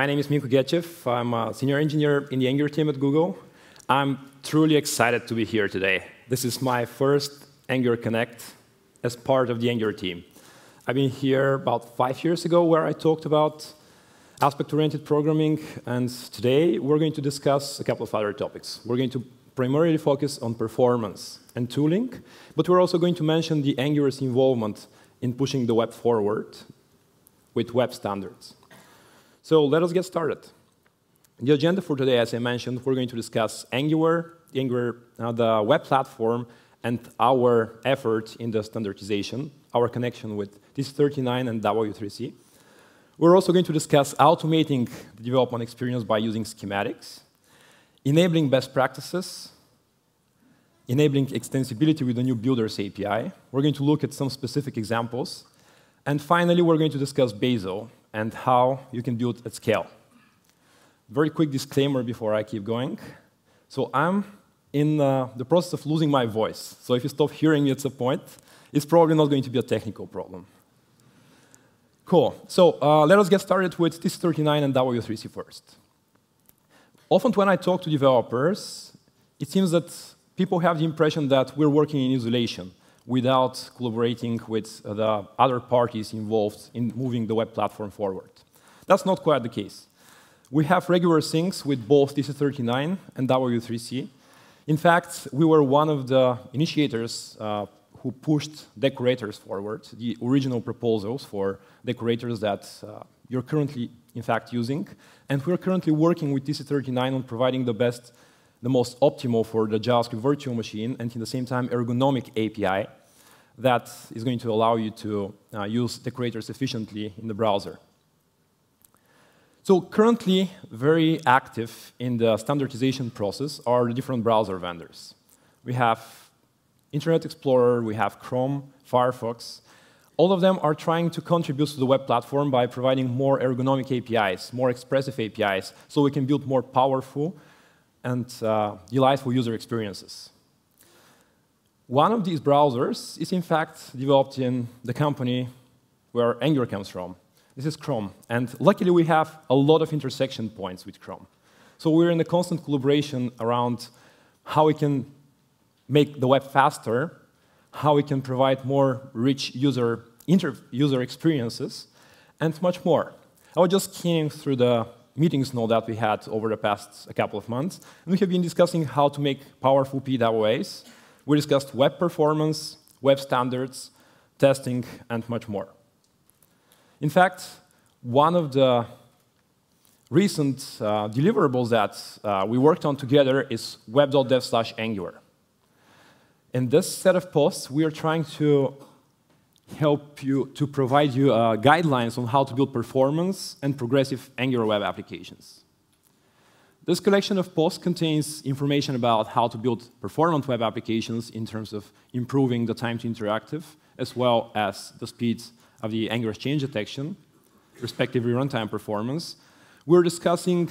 my name is Minko Gechev. I'm a senior engineer in the Angular team at Google. I'm truly excited to be here today. This is my first Angular Connect as part of the Angular team. I've been here about five years ago where I talked about aspect-oriented programming, and today we're going to discuss a couple of other topics. We're going to primarily focus on performance and tooling, but we're also going to mention the Angular's involvement in pushing the web forward with web standards. So let us get started. The agenda for today, as I mentioned, we're going to discuss Angular, Angular, uh, the web platform, and our effort in the standardization, our connection with TC39 and W3C. We're also going to discuss automating the development experience by using schematics, enabling best practices, enabling extensibility with the new Builders API. We're going to look at some specific examples. And finally, we're going to discuss Bazel and how you can build at scale. Very quick disclaimer before I keep going. So I'm in uh, the process of losing my voice. So if you stop hearing me at some point, it's probably not going to be a technical problem. Cool. So uh, let us get started with TC39 and W3C first. Often when I talk to developers, it seems that people have the impression that we're working in isolation without collaborating with the other parties involved in moving the web platform forward. That's not quite the case. We have regular syncs with both TC39 and W3C. In fact, we were one of the initiators uh, who pushed decorators forward, the original proposals for decorators that uh, you're currently, in fact, using. And we're currently working with TC39 on providing the best, the most optimal for the JavaScript virtual machine, and in the same time, ergonomic API that is going to allow you to uh, use decorators efficiently in the browser. So currently, very active in the standardization process are the different browser vendors. We have Internet Explorer, we have Chrome, Firefox. All of them are trying to contribute to the web platform by providing more ergonomic APIs, more expressive APIs, so we can build more powerful and uh, delightful user experiences. One of these browsers is, in fact, developed in the company where Angular comes from. This is Chrome. And luckily, we have a lot of intersection points with Chrome. So we're in a constant collaboration around how we can make the web faster, how we can provide more rich user, user experiences, and much more. I was just skimming through the meetings now that we had over the past a couple of months, and we have been discussing how to make powerful PWAs. We discussed web performance, web standards, testing, and much more. In fact, one of the recent uh, deliverables that uh, we worked on together is web.dev slash Angular. In this set of posts, we are trying to help you to provide you uh, guidelines on how to build performance and progressive Angular web applications. This collection of posts contains information about how to build performant web applications in terms of improving the time to interactive, as well as the speed of the Angular change detection, respectively runtime performance. We're discussing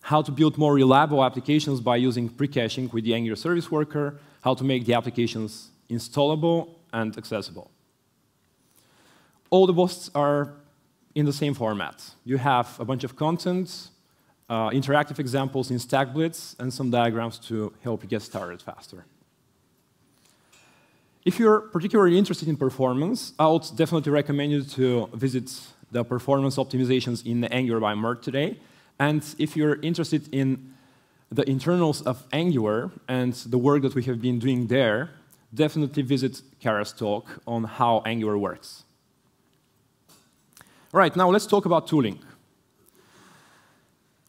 how to build more reliable applications by using pre-caching with the Angular Service Worker, how to make the applications installable and accessible. All the posts are in the same format. You have a bunch of content, uh, interactive examples in StackBlitz, and some diagrams to help you get started faster. If you're particularly interested in performance, I would definitely recommend you to visit the performance optimizations in Angular by Mert today. And if you're interested in the internals of Angular and the work that we have been doing there, definitely visit Kara's talk on how Angular works. Right, now let's talk about tooling.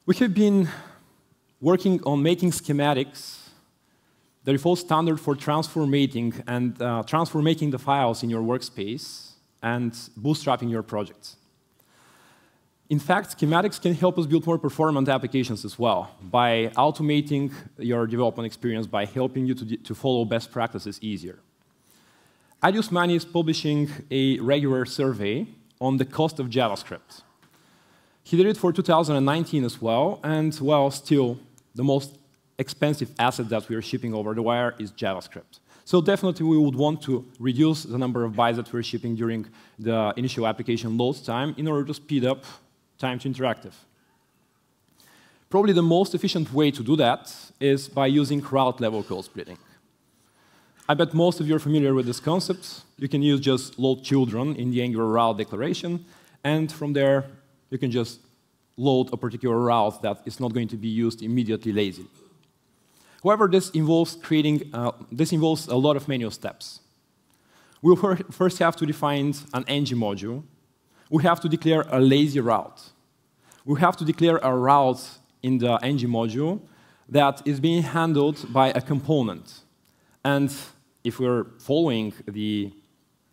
We have been working on making schematics the default standard for transformating and uh, transformating the files in your workspace and bootstrapping your projects. In fact, schematics can help us build more performant applications as well by automating your development experience by helping you to, to follow best practices easier. Addy Osmani is publishing a regular survey on the cost of JavaScript. He did it for 2019 as well, and well, still the most expensive asset that we are shipping over the wire is JavaScript. So definitely we would want to reduce the number of bytes that we're shipping during the initial application load time in order to speed up time to interactive. Probably the most efficient way to do that is by using route level code splitting. I bet most of you are familiar with this concept. You can use just load children in the Angular route declaration, and from there, you can just load a particular route that is not going to be used immediately lazily. However, this involves creating, uh, this involves a lot of manual steps. We'll first have to define an ng module. We have to declare a lazy route. We have to declare a route in the ng module that is being handled by a component. And if we're following the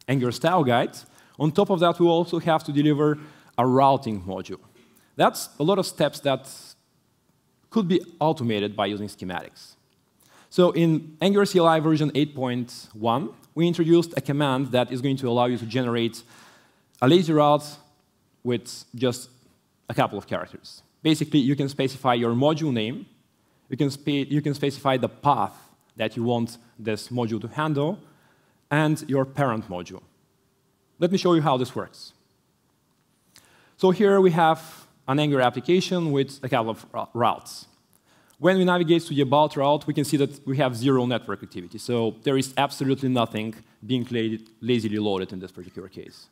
Angular style guide, on top of that, we also have to deliver a routing module. That's a lot of steps that could be automated by using schematics. So in Angular CLI version 8.1, we introduced a command that is going to allow you to generate a lazy route with just a couple of characters. Basically, you can specify your module name, you can, you can specify the path that you want this module to handle, and your parent module. Let me show you how this works. So here we have an Angular application with a couple of routes. When we navigate to the about route, we can see that we have zero network activity. So there is absolutely nothing being lazily loaded in this particular case.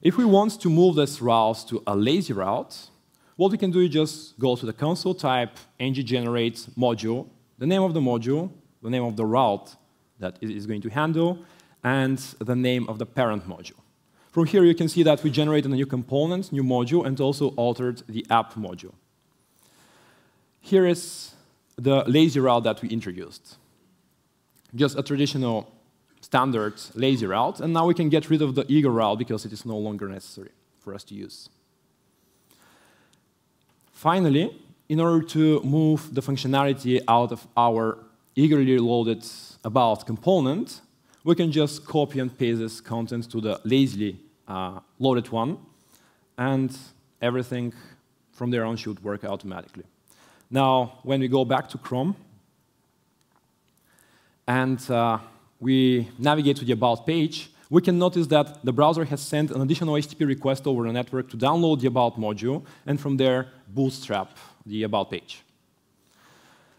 If we want to move this route to a lazy route, what we can do is just go to the console, type ng-generate module, the name of the module, the name of the route that it is going to handle, and the name of the parent module. From here, you can see that we generated a new component, new module, and also altered the app module. Here is the lazy route that we introduced. Just a traditional standard lazy route, and now we can get rid of the eager route because it is no longer necessary for us to use. Finally, in order to move the functionality out of our eagerly loaded about component, we can just copy and paste this content to the lazily uh, loaded one, and everything from there on should work automatically. Now, when we go back to Chrome, and uh, we navigate to the About page, we can notice that the browser has sent an additional HTTP request over the network to download the About module, and from there, bootstrap the About page.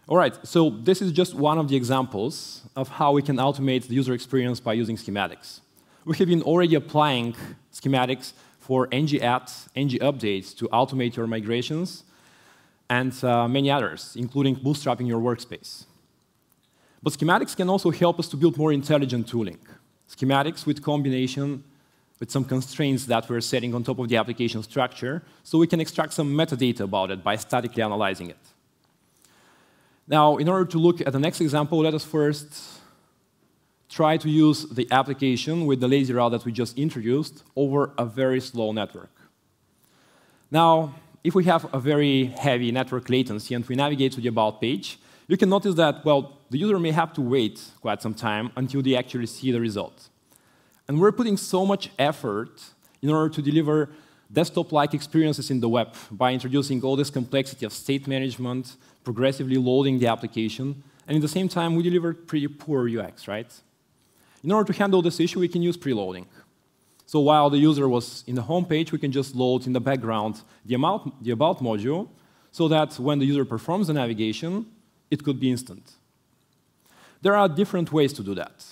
All right, so this is just one of the examples of how we can automate the user experience by using schematics. We have been already applying schematics for ng apps, ng updates to automate your migrations, and uh, many others, including bootstrapping your workspace. But schematics can also help us to build more intelligent tooling. Schematics with combination with some constraints that we're setting on top of the application structure, so we can extract some metadata about it by statically analyzing it. Now, in order to look at the next example, let us first try to use the application with the lazy route that we just introduced over a very slow network. Now, if we have a very heavy network latency and we navigate to the About page, you can notice that, well, the user may have to wait quite some time until they actually see the result. And we're putting so much effort in order to deliver desktop-like experiences in the web by introducing all this complexity of state management, progressively loading the application, and at the same time, we deliver pretty poor UX, right? In order to handle this issue, we can use preloading. So while the user was in the home page, we can just load in the background the, amount, the about module so that when the user performs the navigation, it could be instant. There are different ways to do that.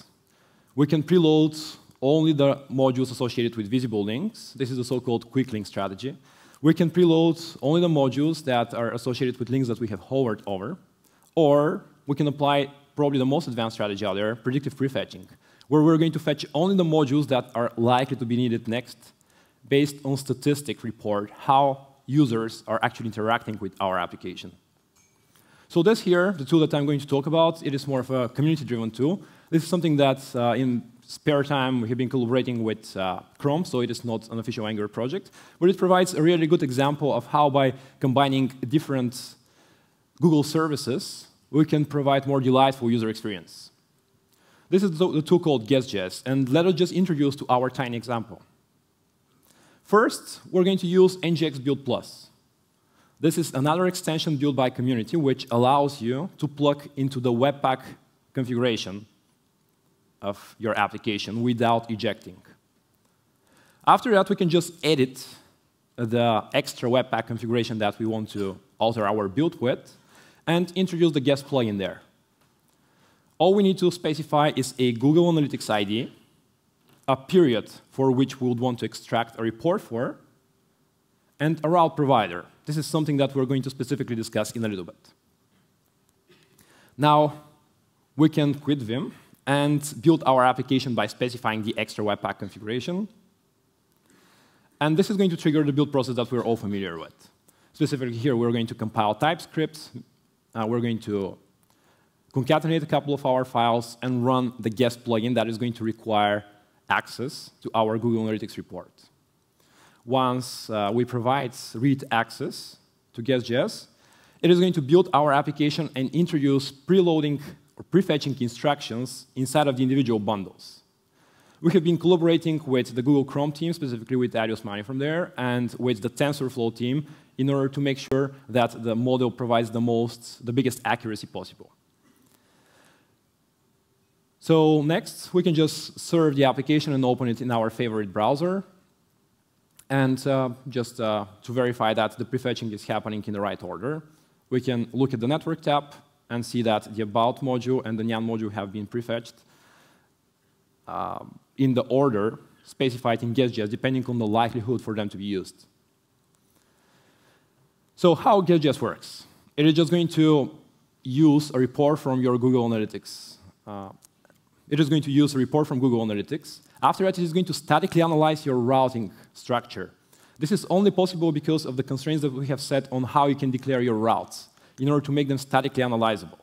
We can preload only the modules associated with visible links. This is the so-called quick link strategy. We can preload only the modules that are associated with links that we have hovered over. Or we can apply probably the most advanced strategy out there, predictive prefetching, where we're going to fetch only the modules that are likely to be needed next based on statistic report how users are actually interacting with our application. So this here, the tool that I'm going to talk about, it is more of a community-driven tool. This is something that uh, in spare time we have been collaborating with uh, Chrome, so it is not an official Angular project, but it provides a really good example of how by combining different Google services, we can provide more delightful user experience. This is the tool called GuessJS, and let us just introduce to our tiny example. First, we're going to use ngx build plus. This is another extension built by community, which allows you to plug into the Webpack configuration of your application without ejecting. After that, we can just edit the extra Webpack configuration that we want to alter our build with and introduce the Guess plugin there. All we need to specify is a Google Analytics ID, a period for which we would want to extract a report for, and a route provider. This is something that we're going to specifically discuss in a little bit. Now, we can quit Vim and build our application by specifying the extra Webpack configuration. And this is going to trigger the build process that we're all familiar with. Specifically here, we're going to compile TypeScript. Uh, we're going to concatenate a couple of our files and run the Guess plugin that is going to require access to our Google Analytics report. Once uh, we provide read access to Guess.js, it is going to build our application and introduce preloading or prefetching instructions inside of the individual bundles. We have been collaborating with the Google Chrome team, specifically with Addy Osmani from there, and with the TensorFlow team in order to make sure that the model provides the most, the biggest accuracy possible. So next, we can just serve the application and open it in our favorite browser. And uh, just uh, to verify that the prefetching is happening in the right order, we can look at the network tab and see that the about module and the nyan module have been prefetched uh, in the order specified in Guess.js, depending on the likelihood for them to be used. So how Guess.js works? It is just going to use a report from your Google Analytics uh, it is going to use a report from Google Analytics. After that, it is going to statically analyze your routing structure. This is only possible because of the constraints that we have set on how you can declare your routes in order to make them statically analyzable.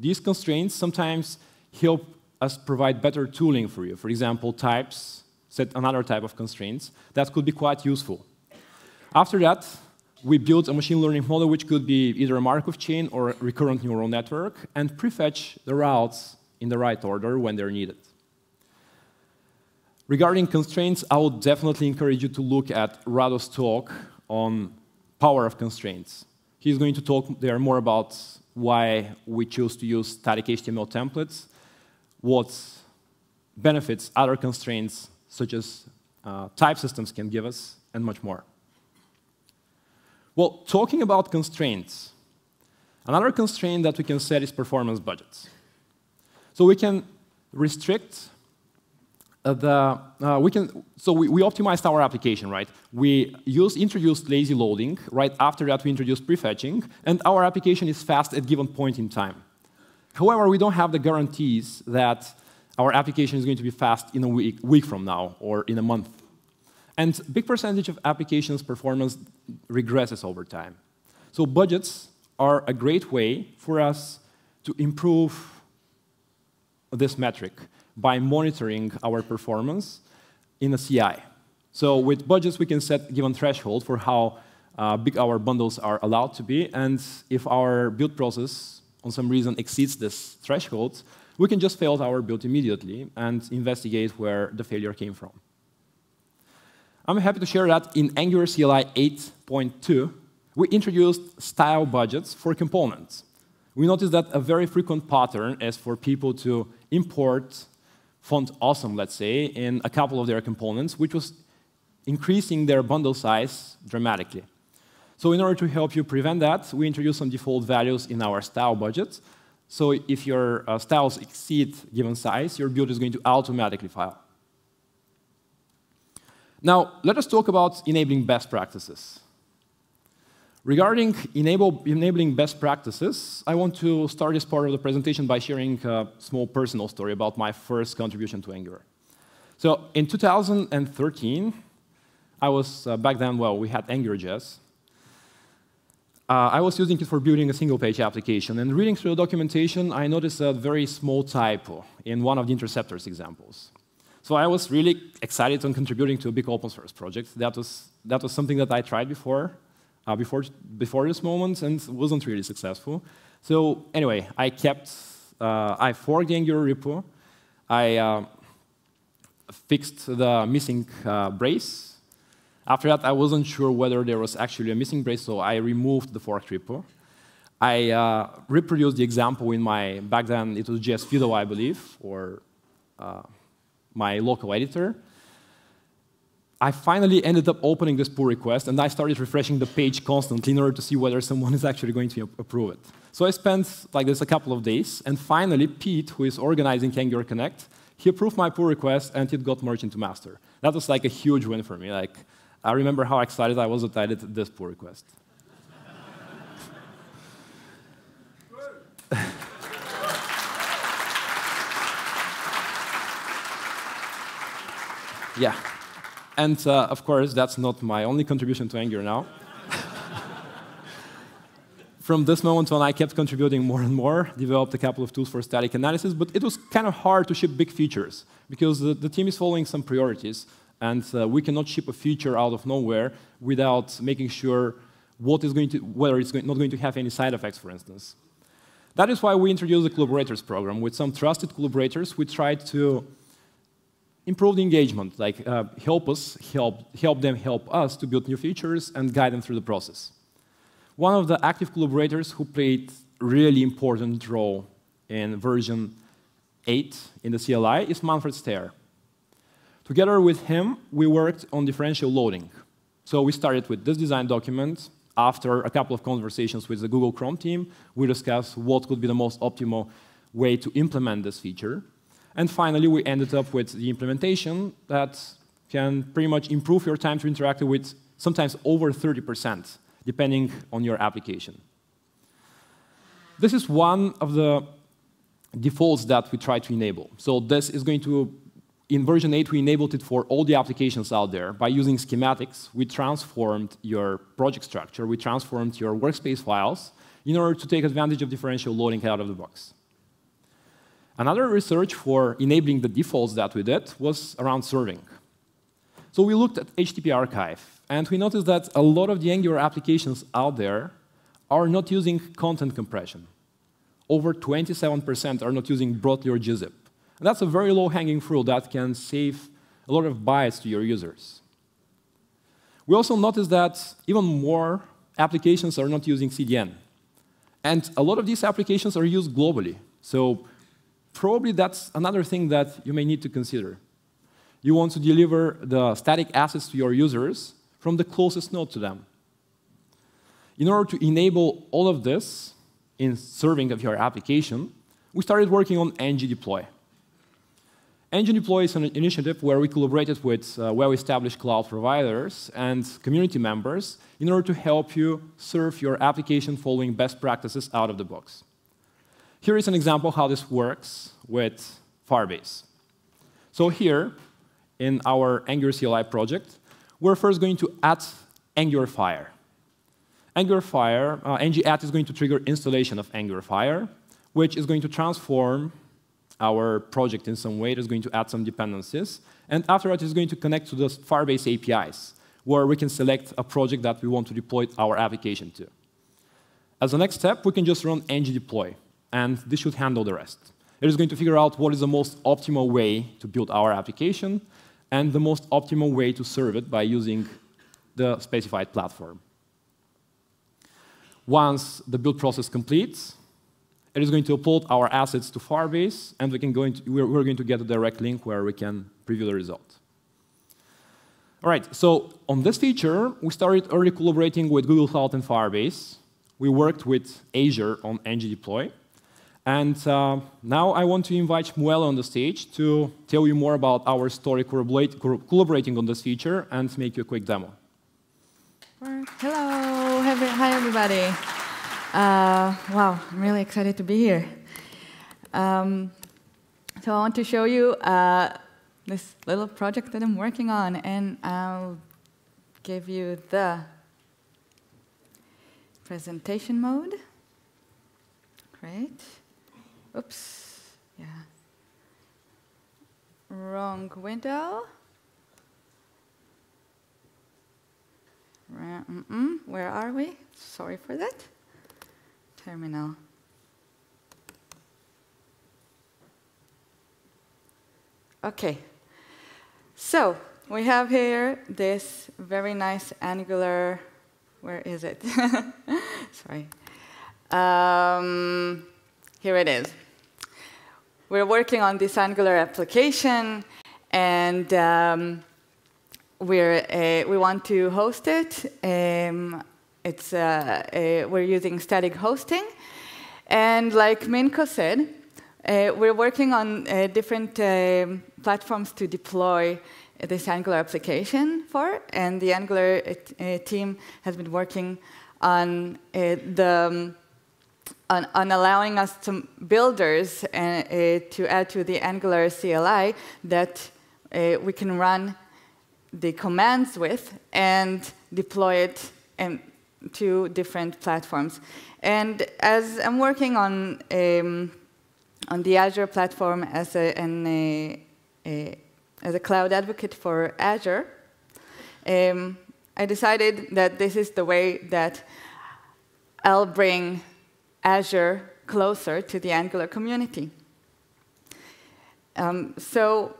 These constraints sometimes help us provide better tooling for you. For example, types set another type of constraints that could be quite useful. After that, we built a machine learning model which could be either a Markov chain or a recurrent neural network and prefetch the routes in the right order when they're needed. Regarding constraints, I would definitely encourage you to look at Rado's talk on power of constraints. He's going to talk there more about why we choose to use static HTML templates, what benefits other constraints such as uh, type systems can give us, and much more. Well, talking about constraints, another constraint that we can set is performance budgets. So we can restrict uh, the, uh, we can, so we, we optimized our application, right? We use, introduced lazy loading. Right after that, we introduced prefetching, and our application is fast at given point in time. However, we don't have the guarantees that our application is going to be fast in a week, week from now or in a month. And big percentage of applications performance regresses over time. So budgets are a great way for us to improve this metric by monitoring our performance in a CI. So with budgets, we can set given threshold for how uh, big our bundles are allowed to be. And if our build process, on some reason, exceeds this threshold, we can just fail our build immediately and investigate where the failure came from. I'm happy to share that in Angular CLI 8.2, we introduced style budgets for components. We noticed that a very frequent pattern is for people to import font awesome, let's say, in a couple of their components, which was increasing their bundle size dramatically. So in order to help you prevent that, we introduced some default values in our style budget. So if your uh, styles exceed given size, your build is going to automatically file. Now, let us talk about enabling best practices. Regarding enable, enabling best practices, I want to start this part of the presentation by sharing a small personal story about my first contribution to Angular. So in 2013, I was, uh, back then, well, we had AngularJS. Uh, I was using it for building a single-page application, and reading through the documentation, I noticed a very small typo in one of the interceptors examples. So I was really excited on contributing to a big open source project. That was, that was something that I tried before, uh, before, before this moment and wasn't really successful. So anyway, I kept, uh, I forked the Angular repo. I uh, fixed the missing uh, brace. After that, I wasn't sure whether there was actually a missing brace, so I removed the forked repo. I uh, reproduced the example in my, back then it was just Fido, I believe, or uh, my local editor. I finally ended up opening this pull request, and I started refreshing the page constantly in order to see whether someone is actually going to approve it. So I spent like this a couple of days, and finally, Pete, who is organizing Angular Connect, he approved my pull request, and it got merged into master. That was like a huge win for me. Like, I remember how excited I was that I did this pull request. yeah. And uh, of course, that's not my only contribution to Angular now. From this moment on, I kept contributing more and more, developed a couple of tools for static analysis, but it was kind of hard to ship big features because the, the team is following some priorities, and uh, we cannot ship a feature out of nowhere without making sure what is going to, whether it's going, not going to have any side effects, for instance. That is why we introduced the collaborators program. With some trusted collaborators, we tried to improve the engagement, like uh, help us, help, help them help us to build new features and guide them through the process. One of the active collaborators who played really important role in version 8 in the CLI is Manfred Steyer. Together with him, we worked on differential loading. So we started with this design document. After a couple of conversations with the Google Chrome team, we discussed what could be the most optimal way to implement this feature. And finally, we ended up with the implementation that can pretty much improve your time to interact with sometimes over 30%, depending on your application. This is one of the defaults that we try to enable. So this is going to, in version 8, we enabled it for all the applications out there. By using schematics, we transformed your project structure, we transformed your workspace files in order to take advantage of differential loading out of the box. Another research for enabling the defaults that we did was around serving. So we looked at HTTP archive, and we noticed that a lot of the Angular applications out there are not using content compression. Over 27% are not using Brotli or gzip. And that's a very low-hanging fruit that can save a lot of bias to your users. We also noticed that even more applications are not using CDN. And a lot of these applications are used globally. So probably that's another thing that you may need to consider. You want to deliver the static assets to your users from the closest node to them. In order to enable all of this in serving of your application, we started working on ng-deploy. ng-deploy is an initiative where we collaborated with uh, well-established cloud providers and community members in order to help you serve your application following best practices out of the box. Here is an example how this works with Firebase. So here, in our Angular CLI project, we're first going to add Angular Fire. Angular Fire, uh, ng-add is going to trigger installation of Angular Fire, which is going to transform our project in some way. It is going to add some dependencies. And after that, it's going to connect to the Firebase APIs, where we can select a project that we want to deploy our application to. As a next step, we can just run ng-deploy and this should handle the rest. It is going to figure out what is the most optimal way to build our application and the most optimal way to serve it by using the specified platform. Once the build process completes, it is going to upload our assets to Firebase, and we can go into, we're, we're going to get a direct link where we can preview the result. All right, so on this feature, we started early collaborating with Google Cloud and Firebase. We worked with Azure on ng-deploy. And uh, now I want to invite Shmuela on the stage to tell you more about our story collaborating on this feature and make you a quick demo. Hello, hi everybody. Uh, wow, I'm really excited to be here. Um, so I want to show you uh, this little project that I'm working on, and I'll give you the presentation mode. Great. Oops, yeah. Wrong window. Mm -mm. Where are we? Sorry for that. Terminal. Okay. So, we have here this very nice Angular. Where is it? Sorry. Um, here it is. We're working on this Angular application, and um, we're, uh, we want to host it. Um, it's, uh, uh, we're using static hosting. And like Minko said, uh, we're working on uh, different um, platforms to deploy this Angular application for, and the Angular uh, team has been working on the um, on, on, allowing us to builders uh, uh, to add to the Angular CLI that uh, we can run the commands with and deploy it in, to different platforms. And as I'm working on um, on the Azure platform as a, an, a, a, as a cloud advocate for Azure, um, I decided that this is the way that I'll bring Azure closer to the Angular community. Um, so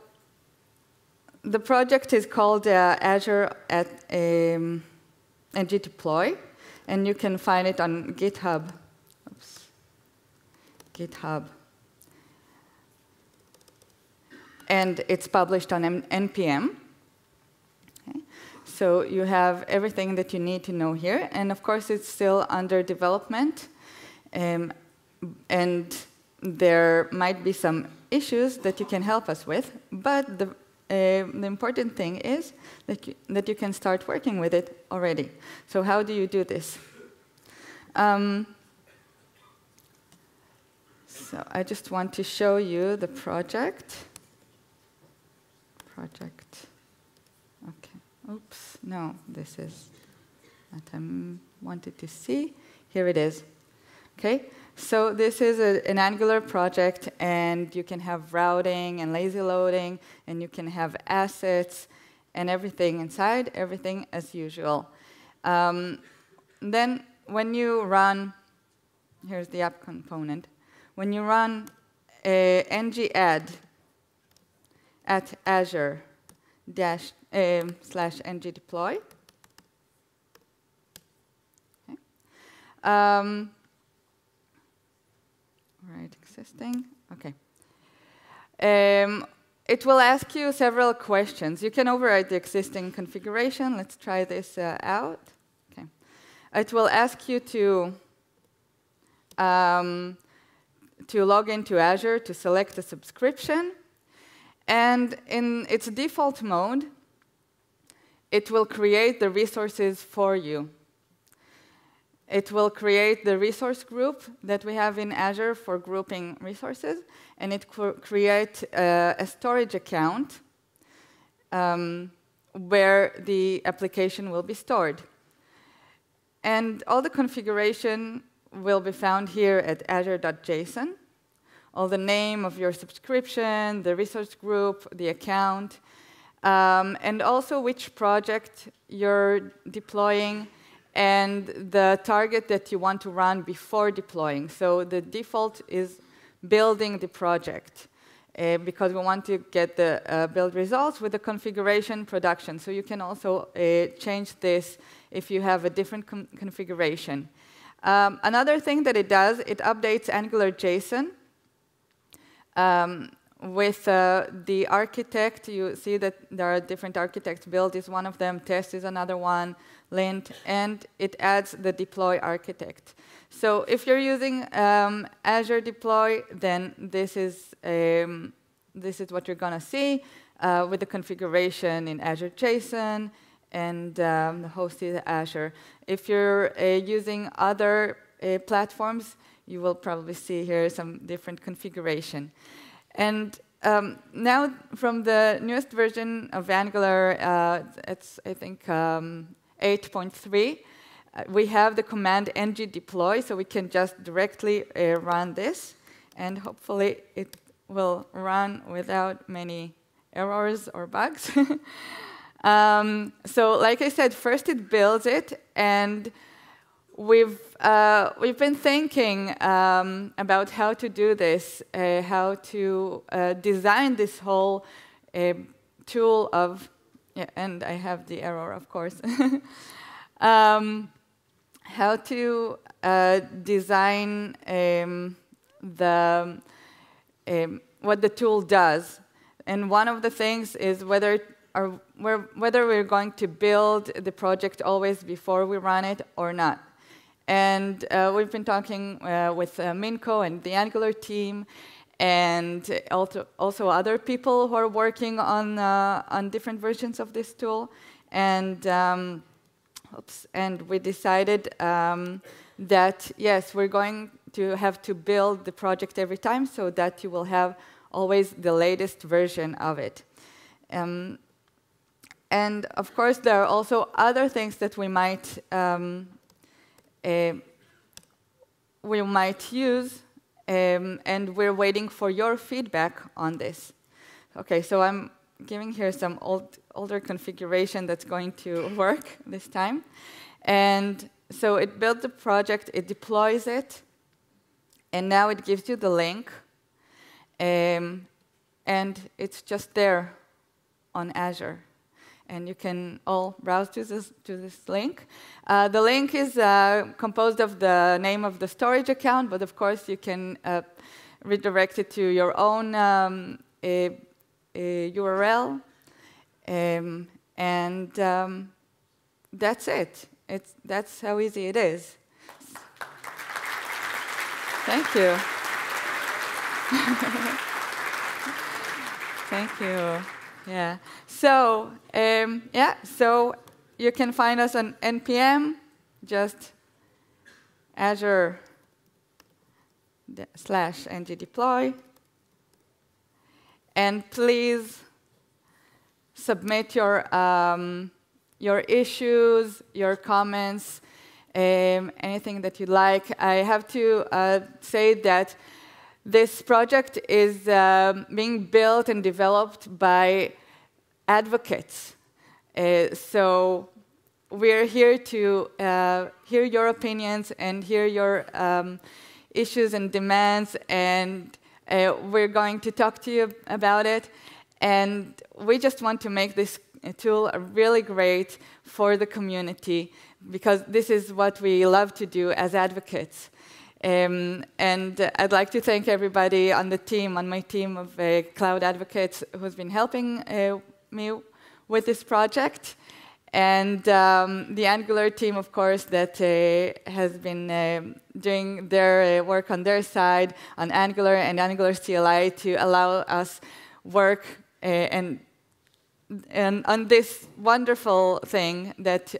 the project is called uh, Azure at um, ngDeploy, and you can find it on GitHub. Oops. GitHub. And it's published on M NPM. So you have everything that you need to know here. And of course, it's still under development. Um, and there might be some issues that you can help us with, but the, uh, the important thing is that you, that you can start working with it already. So how do you do this? Um, so I just want to show you the project. Project. Okay. Oops. No, this is what I wanted to see. Here it is. Okay, so this is a, an Angular project, and you can have routing and lazy loading, and you can have assets and everything inside, everything as usual. Um, then when you run, here's the app component. When you run a ng-add at Azure dash uh, slash ngDeploy, okay. um, Right, existing. Okay. Um, it will ask you several questions. You can override the existing configuration. Let's try this uh, out. Okay. It will ask you to um, to log into Azure to select a subscription. And in its default mode, it will create the resources for you. It will create the resource group that we have in Azure for grouping resources, and it will create uh, a storage account um, where the application will be stored. And all the configuration will be found here at azure.json. All the name of your subscription, the resource group, the account, um, and also which project you're deploying, and the target that you want to run before deploying. So the default is building the project uh, because we want to get the uh, build results with the configuration production. So you can also uh, change this if you have a different configuration. Um, another thing that it does, it updates Angular JSON. Um, with uh, the architect, you see that there are different architects. Build is one of them, test is another one, lint, and it adds the deploy architect. So if you're using um, Azure Deploy, then this is, um, this is what you're going to see uh, with the configuration in Azure JSON and um, hosted Azure. If you're uh, using other uh, platforms, you will probably see here some different configuration. And um, now, from the newest version of Angular, uh, it's, I think, um, 8.3, uh, we have the command ng deploy, so we can just directly uh, run this, and hopefully it will run without many errors or bugs. um, so like I said, first it builds it, and we've, uh, we've been thinking um, about how to do this, uh, how to uh, design this whole uh, tool of yeah, and I have the error, of course. um, how to uh, design um, the um, what the tool does, and one of the things is whether whether we're going to build the project always before we run it or not. And uh, we've been talking uh, with uh, Minko and the Angular team, and also, other people who are working on, uh, on different versions of this tool. And, um, oops, and we decided um, that, yes, we're going to have to build the project every time so that you will have always the latest version of it. Um, and of course, there are also other things that we might um, we might use, um, and we're waiting for your feedback on this. Okay, so I'm giving here some old, older configuration that's going to work this time. And so it builds the project, it deploys it, and now it gives you the link. Um, and it's just there on Azure and you can all browse to this, to this link. Uh, the link is uh, composed of the name of the storage account, but of course you can uh, redirect it to your own um, a, a URL. Um, and um, that's it. It's, that's how easy it is. Thank you. Thank you. Yeah. So, um, yeah, so you can find us on NPM, just Azure slash ng deploy. And please submit your, um, your issues, your comments, um, anything that you like. I have to uh, say that this project is um, being built and developed by advocates. Uh, so we're here to uh, hear your opinions and hear your um, issues and demands, and uh, we're going to talk to you about it. And we just want to make this tool really great for the community because this is what we love to do as advocates. Um, and I'd like to thank everybody on the team, on my team of uh, cloud advocates who's been helping uh, me with this project. And um, the Angular team, of course, that uh, has been uh, doing their uh, work on their side on Angular and Angular CLI to allow us work and, and on this wonderful thing that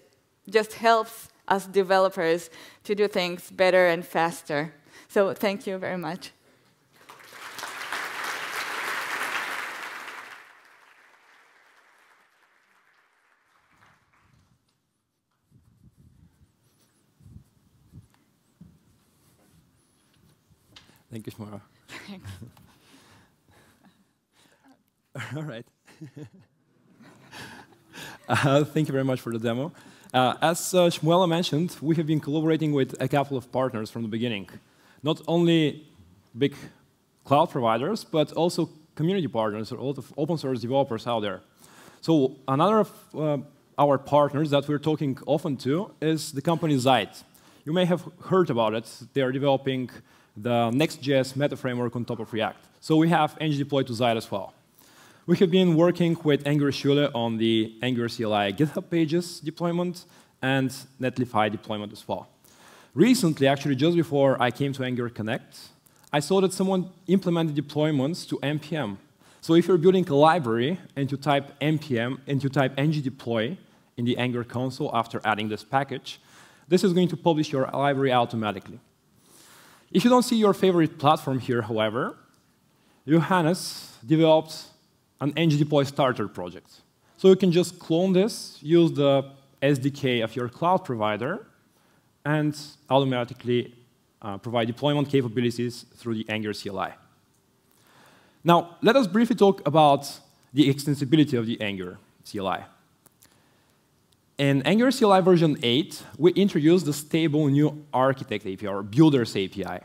just helps us developers to do things better and faster. So thank you very much. Thank you, Shmuela. All right. uh, thank you very much for the demo. Uh, as uh, Shmuela mentioned, we have been collaborating with a couple of partners from the beginning. Not only big cloud providers, but also community partners, or a lot of open source developers out there. So another of uh, our partners that we're talking often to is the company Zeit. You may have heard about it. They are developing the Next.js meta framework on top of React. So we have ng deploy to Zeit as well. We have been working with Angular Schule on the Angular CLI GitHub pages deployment and Netlify deployment as well. Recently, actually just before I came to Angular Connect, I saw that someone implemented deployments to NPM. So if you're building a library and you type npm and you type ng deploy in the Angular console after adding this package, this is going to publish your library automatically. If you don't see your favorite platform here, however, Johannes developed an ng-deploy starter project. So you can just clone this, use the SDK of your cloud provider, and automatically uh, provide deployment capabilities through the Angular CLI. Now, let us briefly talk about the extensibility of the Angular CLI. In Angular CLI version 8, we introduced the stable new architect API, or Builders API.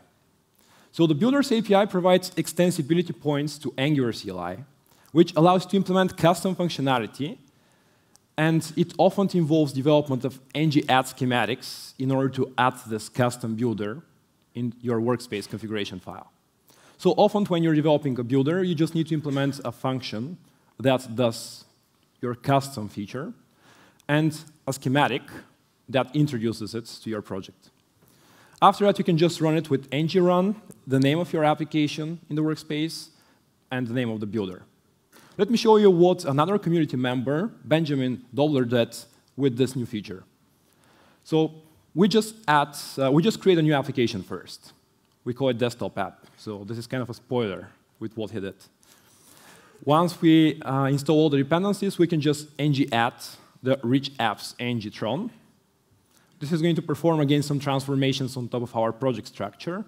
So the Builders API provides extensibility points to Angular CLI, which allows to implement custom functionality And it often involves development of ng-add schematics in order to add this custom builder in your workspace configuration file. So often when you're developing a builder, you just need to implement a function that does your custom feature and a schematic that introduces it to your project. After that, you can just run it with ng-run, the name of your application in the workspace, and the name of the builder. Let me show you what another community member, Benjamin, Dobler, did with this new feature. So we just add, uh, we just create a new application first. We call it desktop app. So this is kind of a spoiler with what he did. Once we uh, install all the dependencies, we can just ng-add the rich apps ng-tron. This is going to perform again some transformations on top of our project structure.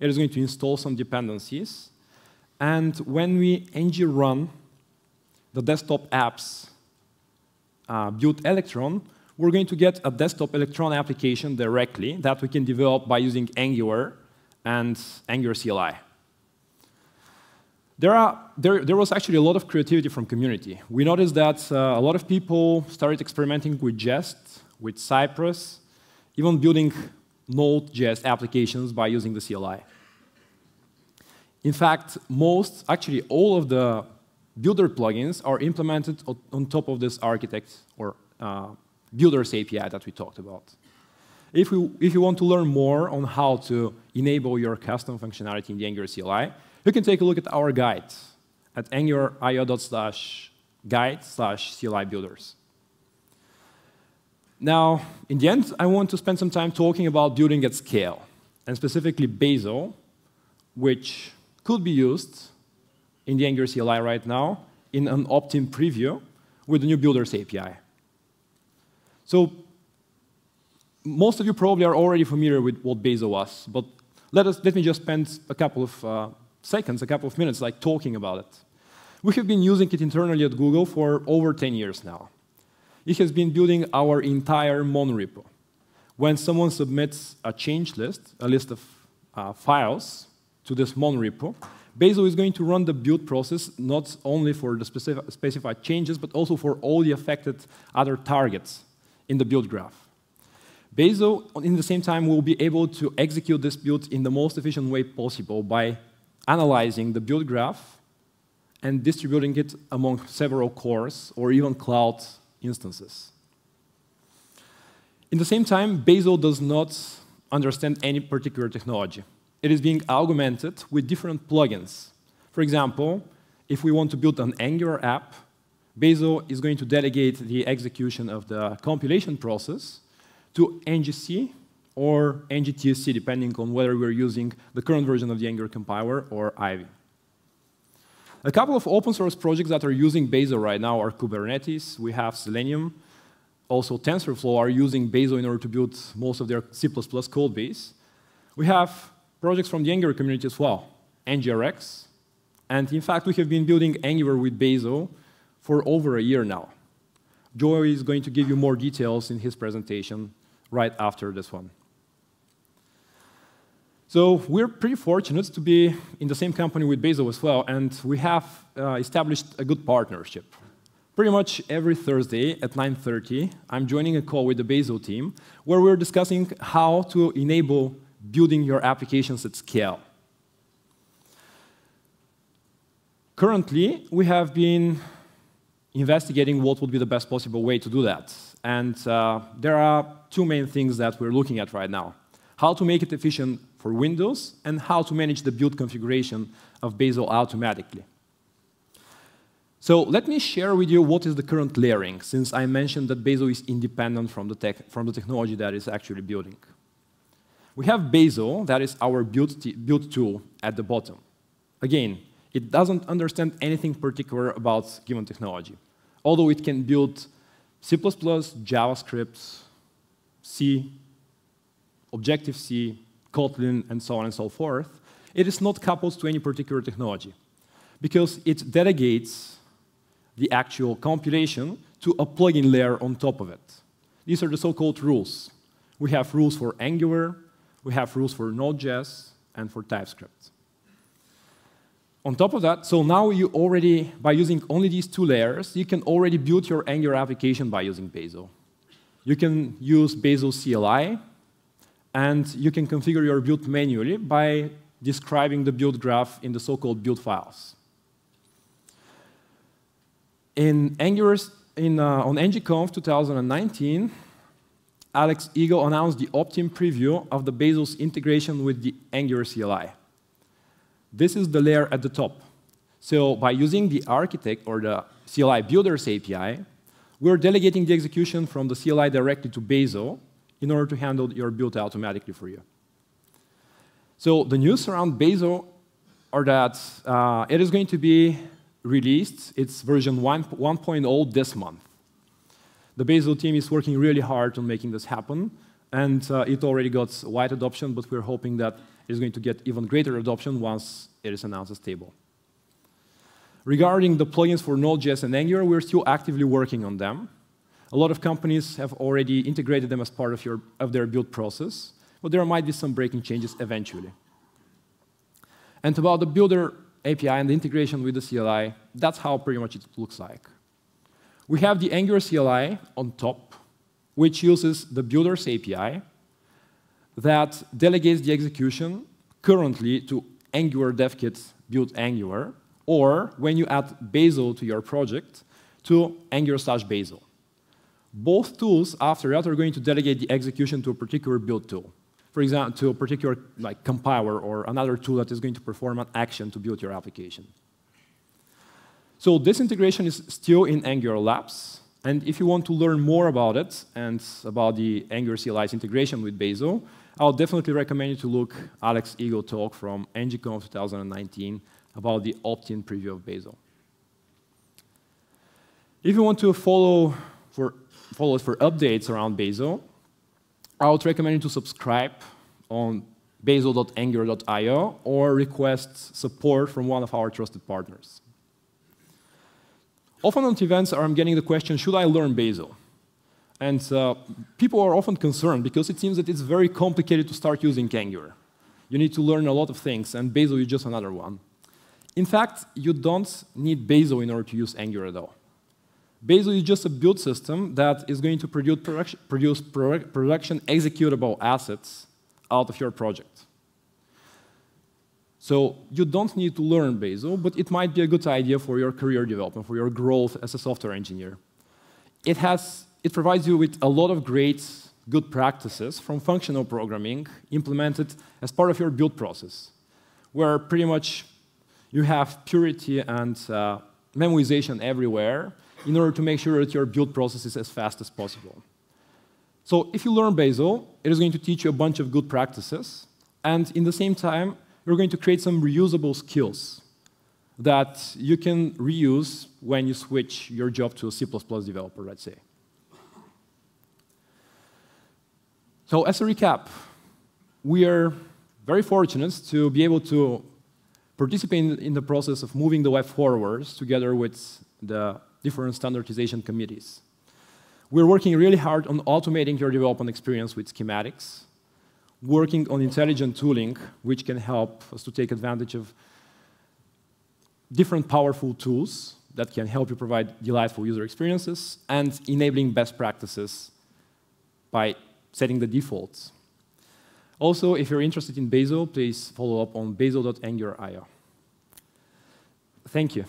It is going to install some dependencies. And when we ng-run the desktop apps uh, build Electron, we're going to get a desktop Electron application directly that we can develop by using Angular and Angular CLI. There, are, there, there, was actually a lot of creativity from community. We noticed that uh, a lot of people started experimenting with Jest, with Cypress, even building Node.js applications by using the CLI. In fact, most, actually all of the builder plugins are implemented on top of this architect or uh, builders API that we talked about. If, we, if you want to learn more on how to enable your custom functionality in the Angular CLI, you can take a look at our guide at angular.io guide slash CLI builders. Now, in the end, I want to spend some time talking about building at scale, and specifically Bazel, which could be used in the Angular CLI right now in an opt-in preview with the new Builders API. So most of you probably are already familiar with what Bazel was, but let, us, let me just spend a couple of uh, seconds, a couple of minutes, like talking about it. We have been using it internally at Google for over 10 years now. It has been building our entire monorepo. When someone submits a change list, a list of uh, files to this monorepo, Bazel is going to run the build process not only for the specific, specified changes, but also for all the affected other targets in the build graph. Bazel, in the same time, will be able to execute this build in the most efficient way possible by analyzing the build graph and distributing it among several cores or even cloud instances. In the same time, Bazel does not understand any particular technology. It is being augmented with different plugins. For example, if we want to build an Angular app, Bazel is going to delegate the execution of the compilation process to NGC or NGTSC, depending on whether we're using the current version of the Angular compiler or Ivy. A couple of open source projects that are using Bazel right now are Kubernetes, we have Selenium, also TensorFlow are using Bazel in order to build most of their C++ code base. We have projects from the Angular community as well, NGRX, and in fact, we have been building Angular with Bazel for over a year now. Joey is going to give you more details in his presentation right after this one. So we're pretty fortunate to be in the same company with Bazel as well, and we have uh, established a good partnership. Pretty much every Thursday at 9.30, I'm joining a call with the Bazel team where we're discussing how to enable building your applications at scale. Currently, we have been investigating what would be the best possible way to do that. And uh, there are two main things that we're looking at right now. How to make it efficient for Windows, and how to manage the build configuration of Bazel automatically. So let me share with you what is the current layering, since I mentioned that Bazel is independent from the, tech, from the technology that is actually building. We have Bazel, that is our build, build tool at the bottom. Again, it doesn't understand anything particular about given technology, although it can build C++, JavaScript, C, Objective-C, Kotlin, and so on and so forth, it is not coupled to any particular technology because it delegates the actual compilation to a plugin layer on top of it. These are the so-called rules. We have rules for Angular, we have rules for Node.js, and for TypeScript. On top of that, so now you already, by using only these two layers, you can already build your Angular application by using Bazel. You can use Bazel CLI, and you can configure your build manually by describing the build graph in the so-called build files. In Angular, in, uh, on ngconf 2019, Alex Eagle announced the opt-in preview of the Bazel's integration with the Angular CLI. This is the layer at the top. So by using the architect or the CLI builders API, we're delegating the execution from the CLI directly to Bazel in order to handle your build automatically for you. So the news around Bazel are that uh, it is going to be released, it's version 1.0 this month. The Bazel team is working really hard on making this happen, and uh, it already got wide adoption, but we're hoping that it is going to get even greater adoption once it is announced as stable. Regarding the plugins for Node.js and Angular, we're still actively working on them. A lot of companies have already integrated them as part of, your, of their build process, but there might be some breaking changes eventually. And about the builder API and the integration with the CLI, that's how pretty much it looks like. We have the Angular CLI on top, which uses the builders API that delegates the execution currently to Angular devkit build Angular, or when you add Bazel to your project, to Angular slash Bazel. Both tools, after that, are going to delegate the execution to a particular build tool. For example, to a particular like, compiler or another tool that is going to perform an action to build your application. So this integration is still in Angular Labs. And if you want to learn more about it and about the Angular CLI's integration with Bazel, I'll definitely recommend you to look Alex Eagle talk from ngconf 2019 about the opt-in preview of Bazel. If you want to follow for, follow us for updates around Bazel, I would recommend you to subscribe on bazel.angular.io or request support from one of our trusted partners. Often on events, I'm getting the question, should I learn Bazel? And uh, people are often concerned because it seems that it's very complicated to start using Angular. You need to learn a lot of things, and Bazel is just another one. In fact, you don't need Bazel in order to use Angular, though. Bazel is just a build system that is going to produce, production, produce production executable assets out of your project. So you don't need to learn Bazel, but it might be a good idea for your career development, for your growth as a software engineer. It has it provides you with a lot of great good practices from functional programming implemented as part of your build process, where pretty much you have purity and uh, memoization everywhere in order to make sure that your build process is as fast as possible. So if you learn Bazel, it is going to teach you a bunch of good practices, and in the same time, you're going to create some reusable skills that you can reuse when you switch your job to a C++ developer, let's say. So as a recap, we are very fortunate to be able to participate in the process of moving the web forwards together with the different standardization committees. We're working really hard on automating your development experience with schematics, working on intelligent tooling, which can help us to take advantage of different powerful tools that can help you provide delightful user experiences, and enabling best practices by setting the defaults. Also, if you're interested in Bazel, please follow up on bazel.angular.io. Thank you.